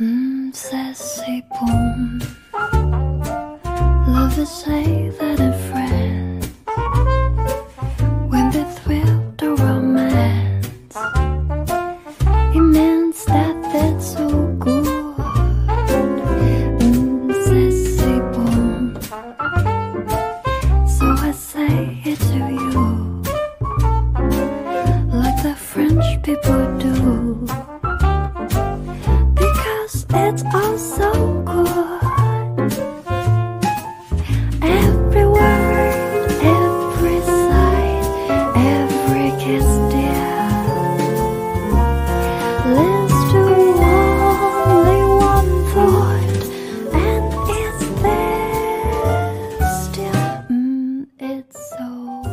Mm, ça c'est bon. Lovers say that a friend when they're thrilled to romance, it means that they're so good. Mm, ça c'est bon. So I say it to you, like the French people. It's all so cool. Every word, every sight, every kiss, dear. Leads to only one thought, and it's this, still, Mm, it's so.